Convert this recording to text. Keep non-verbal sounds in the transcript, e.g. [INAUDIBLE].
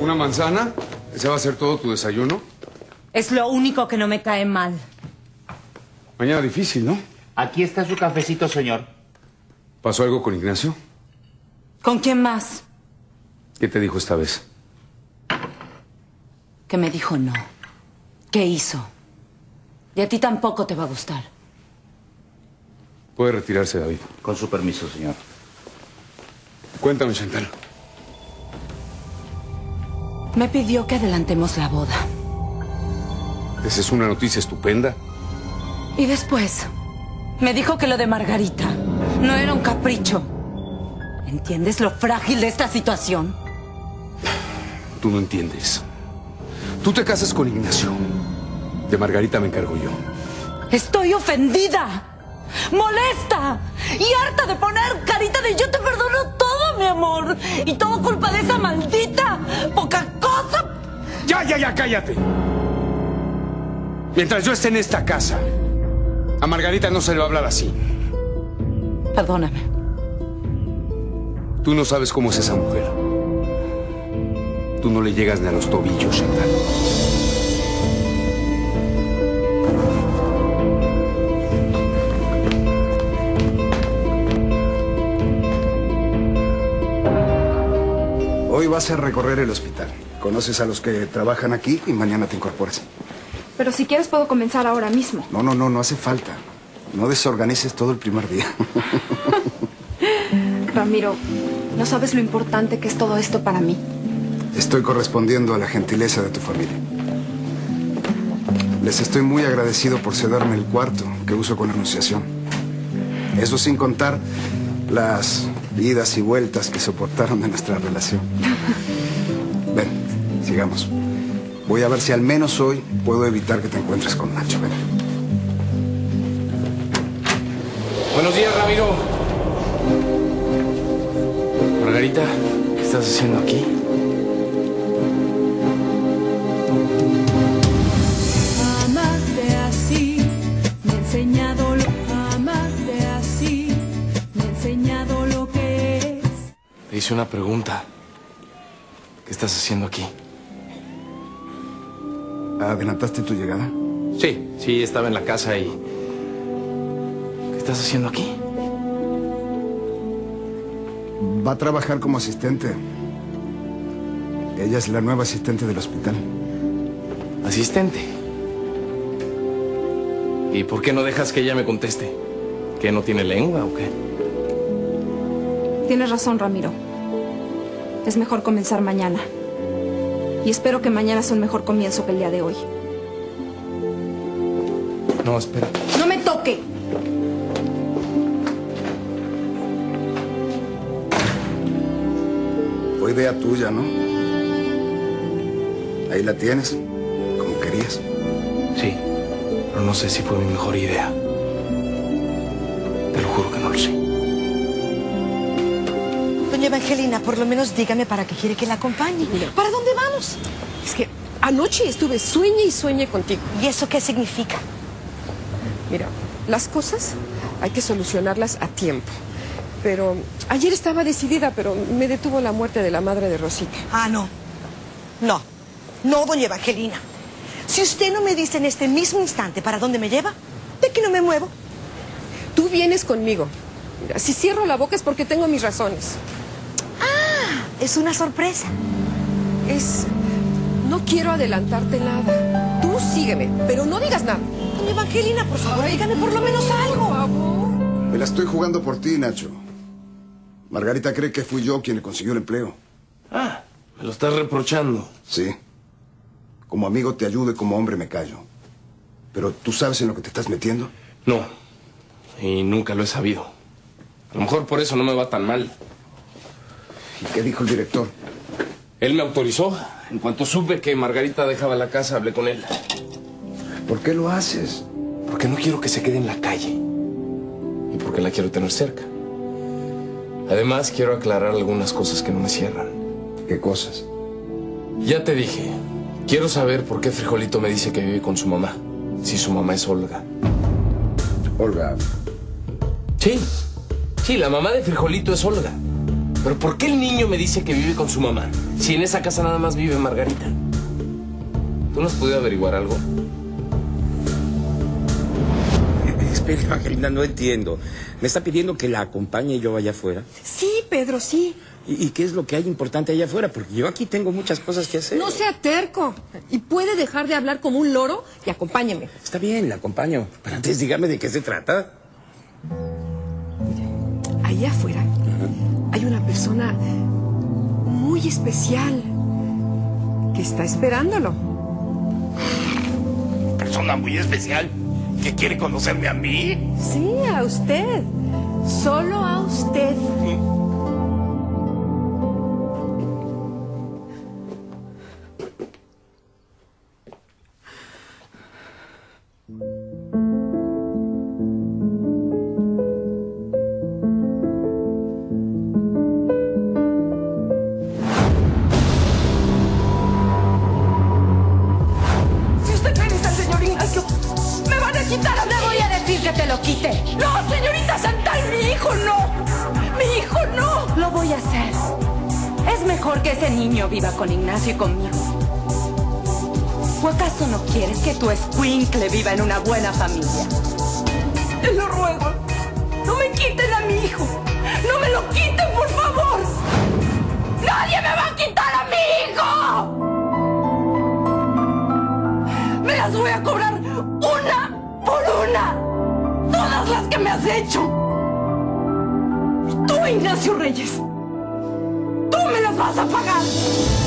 ¿Una manzana? ¿Ese va a ser todo tu desayuno? Es lo único que no me cae mal. Mañana difícil, ¿no? Aquí está su cafecito, señor. ¿Pasó algo con Ignacio? ¿Con quién más? ¿Qué te dijo esta vez? Que me dijo no. ¿Qué hizo? Y a ti tampoco te va a gustar. Puede retirarse, David. Con su permiso, señor. Cuéntame, Chantal. Me pidió que adelantemos la boda. Esa es una noticia estupenda. Y después, me dijo que lo de Margarita no era un capricho. ¿Entiendes lo frágil de esta situación? Tú no entiendes. Tú te casas con Ignacio. De Margarita me encargo yo. Estoy ofendida, molesta y harta de poner carita de yo te perdono todo, mi amor. Y todo culpa de esa maldita poca cosa. Ya, ya, ya, cállate. Mientras yo esté en esta casa, a Margarita no se le va a hablar así. Perdóname. Tú no sabes cómo es esa mujer. Tú no le llegas ni a los tobillos, Chantal. Hoy vas a recorrer el hospital. Conoces a los que trabajan aquí y mañana te incorporas. Pero si quieres puedo comenzar ahora mismo. No, no, no, no hace falta. No desorganices todo el primer día. [LAUGHS] Ramiro, no sabes lo importante que es todo esto para mí. Estoy correspondiendo a la gentileza de tu familia. Les estoy muy agradecido por cederme el cuarto que uso con anunciación. Eso sin contar las idas y vueltas que soportaron de nuestra relación. Ven, sigamos. Voy a ver si al menos hoy puedo evitar que te encuentres con Nacho. Ven. Buenos días, Ramiro. Margarita, ¿qué estás haciendo aquí? Amarte así, me ha hice una pregunta. ¿Qué estás haciendo aquí? ¿Adelantaste tu llegada? Sí, sí, estaba en la casa y... ¿Qué estás haciendo aquí? Va a trabajar como asistente. Ella es la nueva asistente del hospital. ¿Asistente? ¿Y por qué no dejas que ella me conteste? ¿Que no tiene lengua o qué? Tienes razón, Ramiro. Es mejor comenzar mañana. Y espero que mañana sea un mejor comienzo que el día de hoy. No, espera. ¡No me toque! Fue idea tuya, ¿no? Ahí la tienes, como querías. Sí, pero no sé si fue mi mejor idea. Te lo juro que no lo sé. Doña Evangelina, por lo menos dígame para qué quiere que la acompañe. ¿Para dónde vamos? Es que anoche estuve sueñe y sueñe contigo. ¿Y eso qué significa? Mira, las cosas hay que solucionarlas a tiempo. Pero ayer estaba decidida, pero me detuvo la muerte de la madre de Rosita. Ah, no. No. No, doña Evangelina. Si usted no me dice en este mismo instante para dónde me lleva, ¿de que no me muevo? Tú vienes conmigo. Mira, si cierro la boca es porque tengo mis razones. Es una sorpresa. Es... No quiero adelantarte nada. Tú sígueme, pero no digas nada. Doña Evangelina, por favor, dígame por lo menos algo. Me la estoy jugando por ti, Nacho. Margarita cree que fui yo quien le consiguió el empleo. Ah, me lo estás reprochando. Sí. Como amigo te ayudo y como hombre me callo. Pero ¿tú sabes en lo que te estás metiendo? No, y nunca lo he sabido. A lo mejor por eso no me va tan mal. ¿Y qué dijo el director? Él me autorizó. En cuanto supe que Margarita dejaba la casa, hablé con él. ¿Por qué lo haces? Porque no quiero que se quede en la calle. Y porque la quiero tener cerca. Además, quiero aclarar algunas cosas que no me cierran. ¿Qué cosas? Ya te dije. Quiero saber por qué Frijolito me dice que vive con su mamá. Si su mamá es Olga. Olga. Sí. Sí, la mamá de Frijolito es Olga. Pero ¿por qué el niño me dice que vive con su mamá? Si en esa casa nada más vive Margarita. ¿Tú no has podido averiguar algo? [LAUGHS] Espera, Evangelina, no entiendo. ¿Me está pidiendo que la acompañe y yo vaya afuera? Sí, Pedro, sí. ¿Y, y qué es lo que hay importante allá afuera? Porque yo aquí tengo muchas cosas que hacer. No sea terco. Y puede dejar de hablar como un loro y acompáñeme. Está bien, la acompaño. Pero antes dígame de qué se trata. Ahí afuera hay una persona muy especial que está esperándolo. Persona muy especial que quiere conocerme a mí. Sí, a usted. Solo a usted. No, señorita Santal, mi hijo no. Mi hijo no. Lo voy a hacer. Es mejor que ese niño viva con Ignacio y conmigo. ¿O acaso no quieres que tu escuincle viva en una buena familia? Te lo ruego. No me quiten a mi hijo. No me lo quiten, por favor. Nadie me va a quitar a mi hijo. Me las voy a cobrar has hecho. Y tú, Ignacio Reyes. Tú me las vas a pagar.